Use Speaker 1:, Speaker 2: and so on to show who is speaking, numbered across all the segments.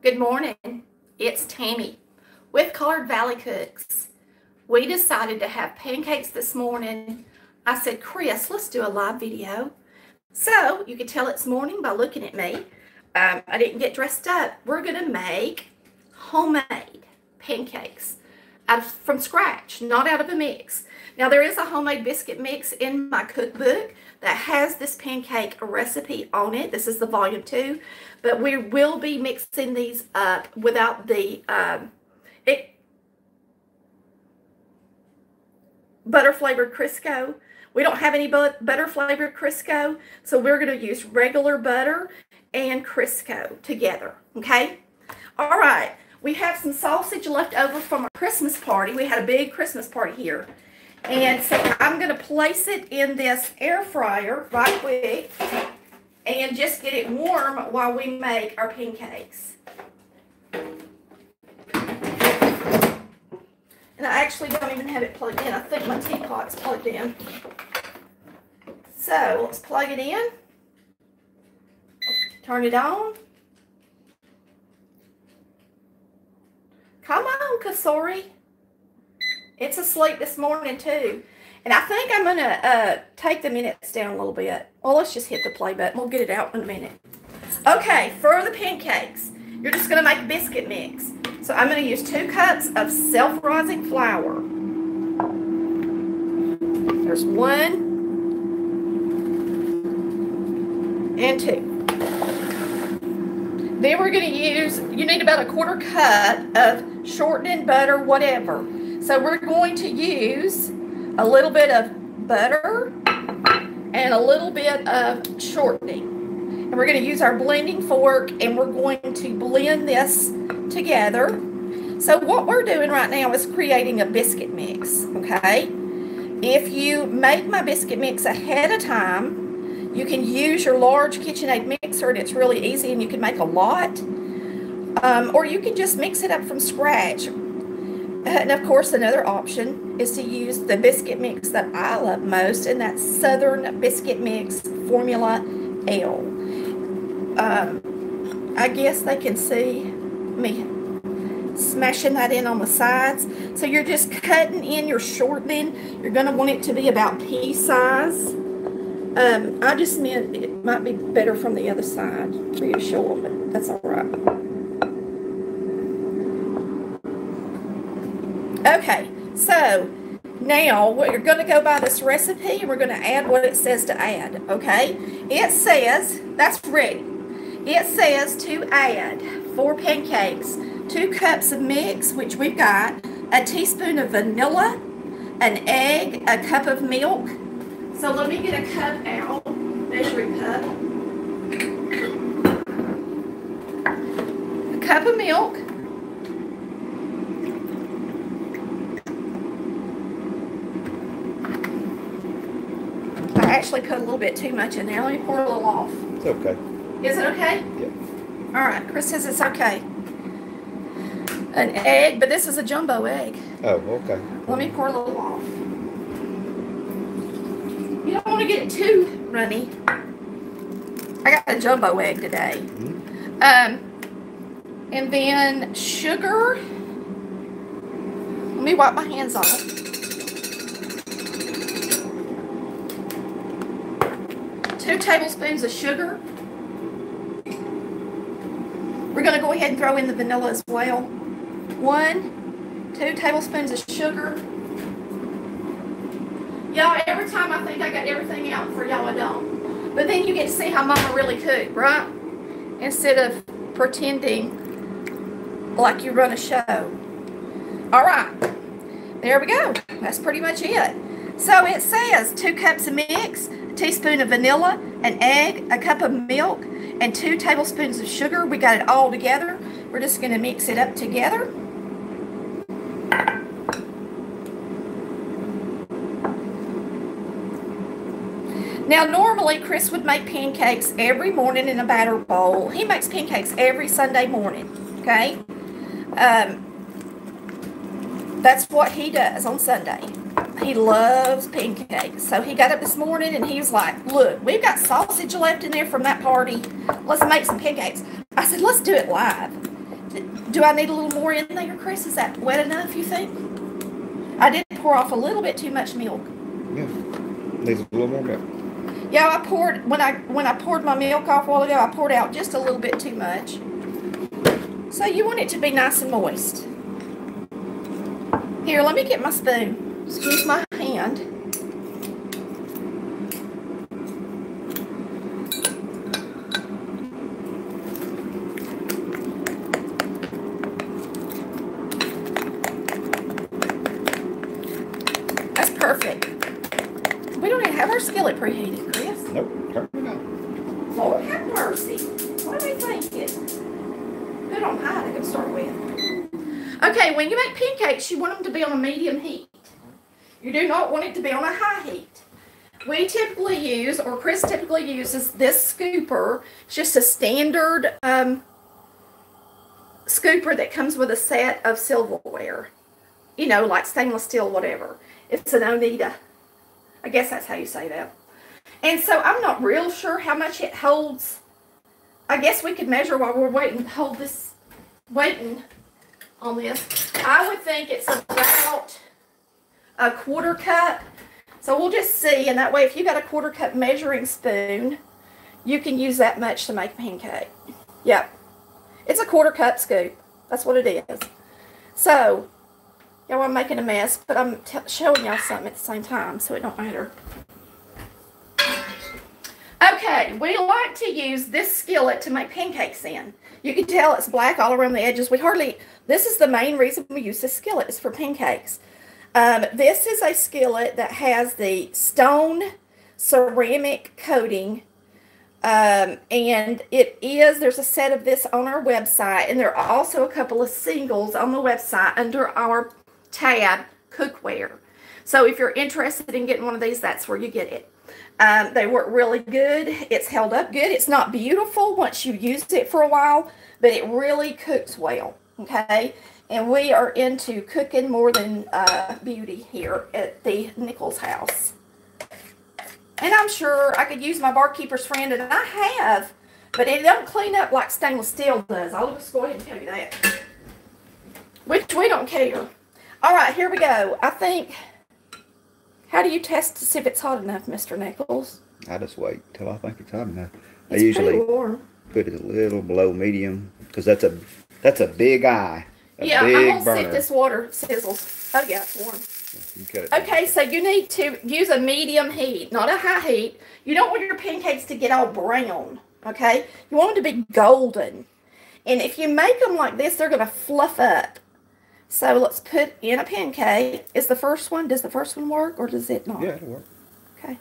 Speaker 1: Good morning. It's Tammy with Collard Valley Cooks. We decided to have pancakes this morning. I said, Chris, let's do a live video. So you can tell it's morning by looking at me. Um, I didn't get dressed up. We're going to make homemade pancakes out of, from scratch, not out of a mix. Now there is a homemade biscuit mix in my cookbook that has this pancake recipe on it. This is the volume two, but we will be mixing these up without the um, it butter flavored Crisco. We don't have any but butter flavored Crisco, so we're going to use regular butter and Crisco together. Okay. All right. We have some sausage left over from our Christmas party. We had a big Christmas party here. And so I'm going to place it in this air fryer right quick and just get it warm while we make our pancakes. And I actually don't even have it plugged in. I think my teapot's plugged in. So let's plug it in. Turn it on. Come on, Cosori. It's asleep this morning too. And I think I'm going to uh, take the minutes down a little bit. Well, let's just hit the play button. We'll get it out in a minute. Okay, for the pancakes, you're just going to make a biscuit mix. So I'm going to use two cups of self-rising flour. There's one and two. Then we're going to use, you need about a quarter cup of shortening butter, whatever. So we're going to use a little bit of butter and a little bit of shortening. And we're going to use our blending fork and we're going to blend this together. So what we're doing right now is creating a biscuit mix, okay? If you make my biscuit mix ahead of time, you can use your large KitchenAid mixer and it's really easy and you can make a lot. Um, or you can just mix it up from scratch. And of course, another option is to use the biscuit mix that I love most, and that's Southern Biscuit Mix Formula L. Um, I guess they can see me smashing that in on the sides. So you're just cutting in your shortening. You're going to want it to be about pea size. Um, I just meant it might be better from the other side for you to show them, but that's all right. Okay, so now we're going to go by this recipe and we're going to add what it says to add, okay? It says, that's ready. It says to add four pancakes, two cups of mix, which we've got, a teaspoon of vanilla, an egg, a cup of milk, so let me get a cup out, measuring cup. A cup of milk. I actually put a little bit too much in there. Let me pour a little off.
Speaker 2: It's okay.
Speaker 1: Is it okay?
Speaker 2: Yeah.
Speaker 1: All right. Chris says it's okay. An egg, but this is a jumbo egg.
Speaker 2: Oh, okay.
Speaker 1: Let me pour a little off. You don't want to get it too runny. I got a jumbo egg today. Mm-hmm. Um, and then sugar. Let me wipe my hands off. Two tablespoons of sugar. We're going to go ahead and throw in the vanilla as well. One, two tablespoons of sugar. Y'all, every time I think I got everything out for y'all, I don't. But then you get to see how Mama really cooked, right? Instead of pretending like you run a show. All right. There we go. That's pretty much it. So it says two cups of mix, teaspoon of vanilla, an egg, a cup of milk, and two tablespoons of sugar. We got it all together. We're just going to mix it up together. Now, normally Chris would make pancakes every morning in a batter bowl. He makes pancakes every Sunday morning, okay? Um, that's what he does on Sunday. He loves pancakes. So he got up this morning and he was like, look, we've got sausage left in there from that party. Let's make some pancakes. I said, let's do it live. Do I need a little more in there, Chris? Is that wet enough, you think? I did pour off a little bit too much milk.
Speaker 2: Yeah. Needs a little more milk.
Speaker 1: Yeah, I poured when I when I poured my milk off a while ago, I poured out just a little bit too much. So you want it to be nice and moist. Here, let me get my spoon. Excuse my hand. That's perfect. We don't even have our skillet preheated, Chris.
Speaker 2: Nope. Turn it on.
Speaker 1: Lord have mercy. What are they thinking? Put on high, can start with. Okay, when you make pancakes, you want them to be on a medium heat. You do not want it to be on a high heat. We typically use, or Chris typically uses, this scooper. It's just a standard um, scooper that comes with a set of silverware. You know, like stainless steel, whatever. It's an Oneida. I guess that's how you say that. And so I'm not real sure how much it holds. I guess we could measure while we're waiting hold this, waiting on this. I would think it's about a quarter cup. So we'll just see. And that way, if you got a quarter cup measuring spoon, you can use that much to make a pancake. Yep. It's a quarter cup scoop. That's what it is. So, y'all, I'm making a mess, but I'm showing y'all something at the same time, so it don't matter. Okay, we like to use this skillet to make pancakes in. You can tell it's black all around the edges. We hardly, this is the main reason we use this skillet is for pancakes. Um, this is a skillet that has the stone ceramic coating. Um, and it is, there's a set of this on our website, and there are also a couple of singles on the website under our tab cookware. So if you're interested in getting one of these, that's where you get it. Um, they work really good. It's held up good. It's not beautiful once you used it for a while, but it really cooks well. Okay. And we are into cooking more than uh, beauty here at the Nichols house. And I'm sure I could use my barkeeper's friend, and I have, but it don't clean up like stainless steel does. I'll just go ahead and tell you that. Which we don't care. All right, here we go. I think how do you test to see if it's hot enough, Mr. Nichols?
Speaker 2: I just wait till I think it's hot enough. I usually
Speaker 1: warm.
Speaker 2: put it a little below medium because that's a that's a big eye. A
Speaker 1: Yeah, I'm gonna see if this water sizzles. Oh yeah, it's warm.
Speaker 2: It.
Speaker 1: Okay, so you need to use a medium heat, not a high heat. You don't want your pancakes to get all brown. Okay, you want them to be golden. And if you make them like this, they're gonna fluff up. So let's put in a pancake. Is the first one? Does the first one work, or does it not?
Speaker 2: Yeah, it'll work.
Speaker 1: Okay.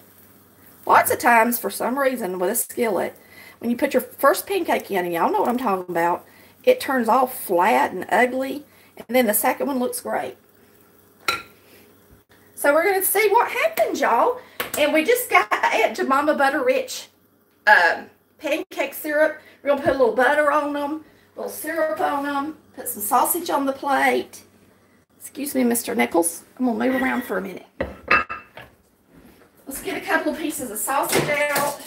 Speaker 1: Lots of times, for some reason, with a skillet, when you put your first pancake in, and y'all know what I'm talking about, it turns all flat and ugly, and then the second one looks great. So we're gonna see what happens, y'all. And we just got Aunt Jemima Butter Rich um, pancake syrup. We're gonna put a little butter on them, a little syrup on them, put some sausage on the plate. Excuse me, Mr. Nichols. I'm gonna move around for a minute. Let's get a couple of pieces of sausage out.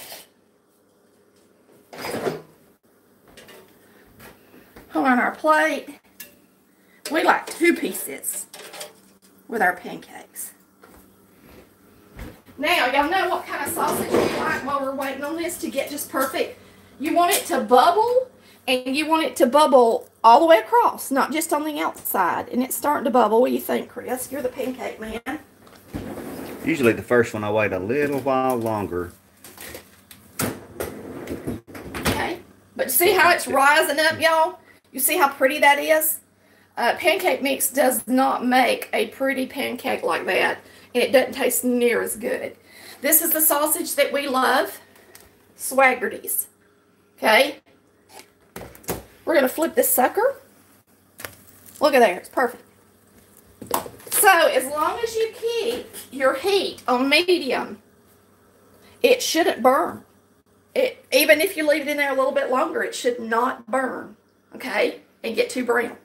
Speaker 1: Put on our plate. We like two pieces with our pancakes. Now, y'all know what kind of sausage we like while we're waiting on this to get just perfect. You want it to bubble, and you want it to bubble all the way across, not just on the outside. And it's starting to bubble. What do you think, Chris? You're the pancake man.
Speaker 2: Usually the first one I wait a little while longer.
Speaker 1: Okay. But see how it's rising up, y'all? You see how pretty that is? Uh, pancake mix does not make a pretty pancake like that. And it doesn't taste near as good. This is the sausage that we love. Swaggerty's. Okay. We're going to flip this sucker. Look at there. It's perfect. So as long as you keep your heat on medium, it shouldn't burn. It, even if you leave it in there a little bit longer, it should not burn, okay, and get too brown.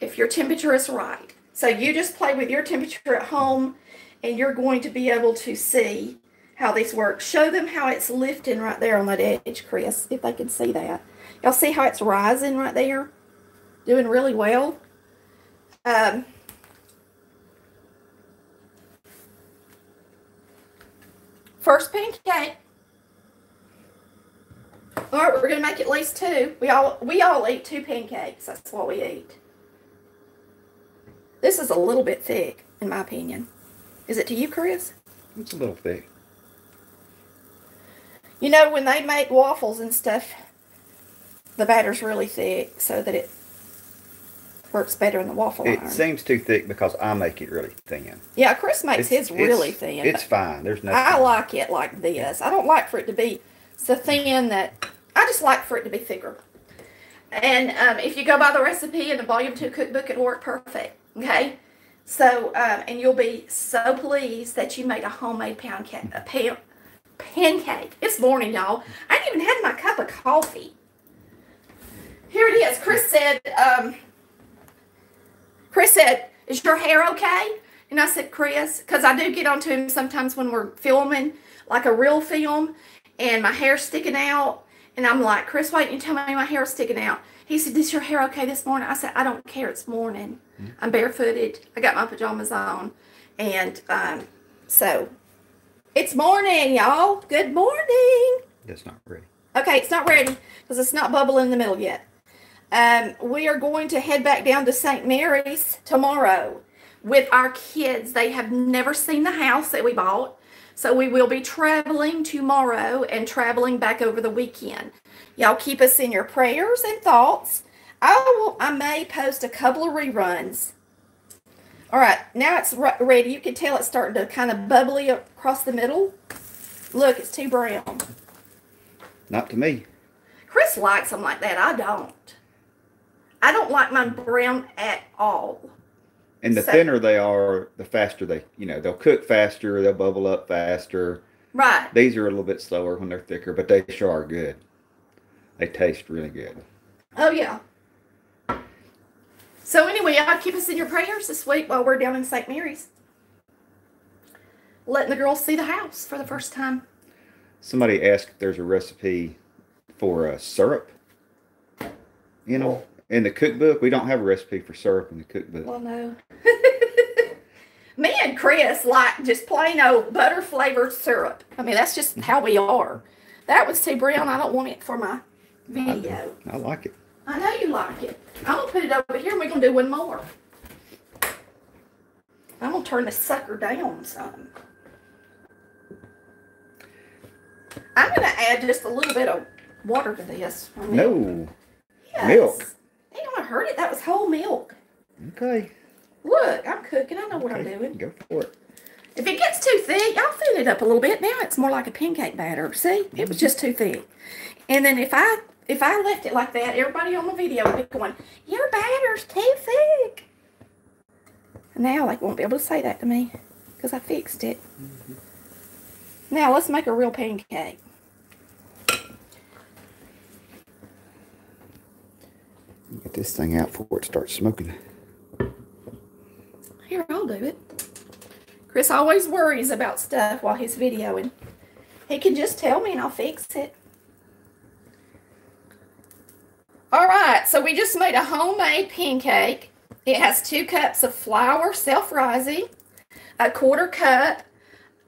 Speaker 1: If your temperature is right. So you just play with your temperature at home, and you're going to be able to see how this works. Show them how it's lifting right there on that edge, Chris, if they can see that. Y'all see how it's rising right there? doing really well. Um, first pancake. All right, we're gonna make at least two. We all we all eat two pancakes. That's what we eat. This is a little bit thick, in my opinion. Is it to you, Chris?
Speaker 2: It's a little thick.
Speaker 1: You know, when they make waffles and stuff, the batter's really thick so that it works better in the waffle
Speaker 2: It
Speaker 1: iron.
Speaker 2: seems too thick because I make it really thin.
Speaker 1: yeah, Chris makes
Speaker 2: It's-
Speaker 1: his really thin.
Speaker 2: It's fine. There's nothing.
Speaker 1: I like it like this. I don't like for it to be so thin that I just like for it to be thicker. And um, if you go by the recipe in the volume two cookbook, it'll work perfect. Okay. So, um, and you'll be so pleased that you made a homemade pound cake, a pan, pancake. It's morning, y'all. I ain't even had my cup of coffee. Here it is. Chris said, um, Chris said, Is your hair okay? And I said, Chris, because I do get onto him sometimes when we're filming, like a real film, and my hair's sticking out. And I'm like, Chris, why didn't you tell me my hair hair's sticking out? He said, Is your hair okay this morning? I said, I don't care. It's morning. I'm barefooted. I got my pajamas on. And um, so it's morning, y'all. Good morning.
Speaker 2: That's not ready.
Speaker 1: Okay, it's not ready because it's not bubbling in the middle yet. Um, we are going to head back down to St. Mary's tomorrow with our kids. They have never seen the house that we bought. So we will be traveling tomorrow and traveling back over the weekend. Y'all keep us in your prayers and thoughts. I will I may post a couple of reruns. All right, now it's ready. You can tell it's starting to kind of bubbly across the middle. Look, it's too brown.
Speaker 2: Not to me.
Speaker 1: Chris likes them like that. I don't. I don't like mine brown at all.
Speaker 2: And the
Speaker 1: So-
Speaker 2: thinner they are, the faster they, you know, they'll cook faster, they'll bubble up faster.
Speaker 1: Right.
Speaker 2: These are a little bit slower when they're thicker, but they sure are good. They taste really good.
Speaker 1: Oh yeah. So anyway, y'all keep us in your prayers this week while we're down in St. Mary's. Letting the girls see the house for the first time.
Speaker 2: Somebody asked if there's a recipe for a syrup. You know, in the cookbook, we don't have a recipe for syrup in the cookbook.
Speaker 1: Well, no. Me and Chris like just plain old butter flavored syrup. I mean, that's just how we are. That was too brown. I don't want it for my video.
Speaker 2: I like it.
Speaker 1: I know you like it. I'm gonna put it over here and we're gonna do one more. I'm gonna turn this sucker down some. I'm gonna add just a little bit of water to this.
Speaker 2: No.
Speaker 1: Yes.
Speaker 2: milk.
Speaker 1: Ain't gonna hurt it. That was whole milk.
Speaker 2: Okay.
Speaker 1: Look, I'm cooking. I know what I'm doing.
Speaker 2: Go for it.
Speaker 1: If it gets too thick, I'll thin it up a little bit. Now it's more like a pancake batter. See, it was just too thick. And then if I if I left it like that, everybody on the video would be going, "Your batter's too thick." Now they won't be able to say that to me because I fixed it. Mm-hmm. Now let's make a real pancake.
Speaker 2: Get this thing out before it starts smoking.
Speaker 1: Here, I'll do it. Chris always worries about stuff while he's videoing. He can just tell me and I'll fix it. All right, so we just made a homemade pancake. It has two cups of flour, self-rising, a quarter cup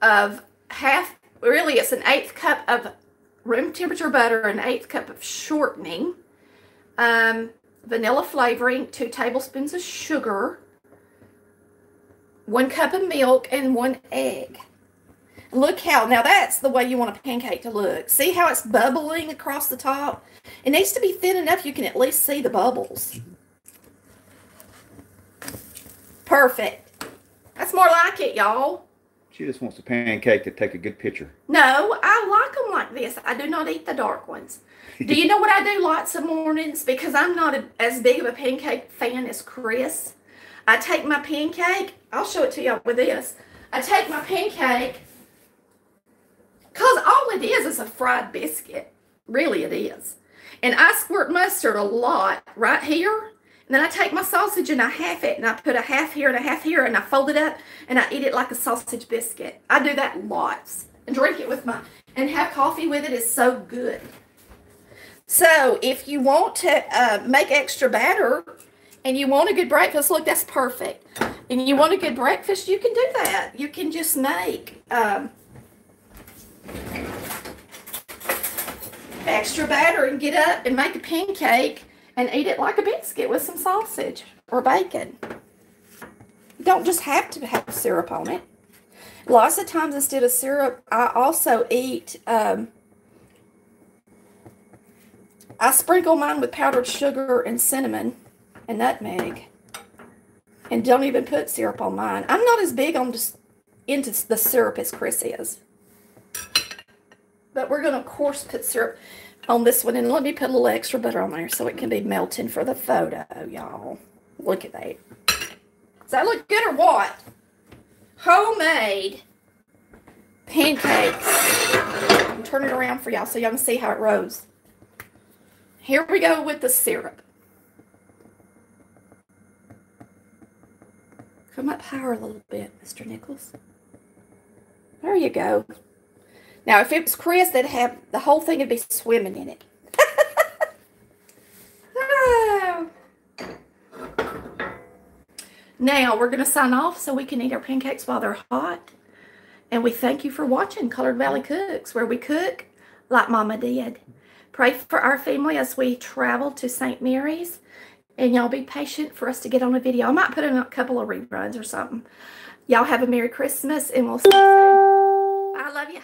Speaker 1: of half, really it's an eighth cup of room temperature butter, an eighth cup of shortening, um, vanilla flavoring, two tablespoons of sugar, one cup of milk, and one egg. Look how, now that's the way you want a pancake to look. See how it's bubbling across the top? It needs to be thin enough you can at least see the bubbles. Perfect. That's more like it, y'all.
Speaker 2: She just wants a pancake to take a good picture.
Speaker 1: No, I like them like this. I do not eat the dark ones. Do you know what I do lots of mornings? Because I'm not a, as big of a pancake fan as Chris. I take my pancake, I'll show it to y'all with this. I take my pancake, because all it is is a fried biscuit. Really, it is. And I squirt mustard a lot right here. And then I take my sausage and I half it and I put a half here and a half here and I fold it up and I eat it like a sausage biscuit. I do that lots and drink it with my and have coffee with it is so good. So if you want to uh, make extra batter and you want a good breakfast, look, that's perfect. And you want a good breakfast, you can do that. You can just make um, extra batter and get up and make a pancake and eat it like a biscuit with some sausage or bacon. Don't just have to have syrup on it. Lots of times instead of syrup, I also eat, um, I sprinkle mine with powdered sugar and cinnamon and nutmeg and don't even put syrup on mine. I'm not as big on just into the syrup as Chris is. But we're going to, of course, put syrup on this one. And let me put a little extra butter on there so it can be melting for the photo, y'all. Look at that. Does that look good or what? Homemade pancakes. Turn it around for y'all so y'all can see how it rose. Here we go with the syrup. Come up higher a little bit, Mr. Nichols. There you go. Now, if it was Chris, they'd have the whole thing would be swimming in it. Now, we're going to sign off so we can eat our pancakes while they're hot. And we thank you for watching Collard Valley Cooks, where we cook like Mama did. Pray for our family as we travel to St. Mary's. And y'all be patient for us to get on a video. I might put in a couple of reruns or something. Y'all have a Merry Christmas, and we'll see you soon. I love you.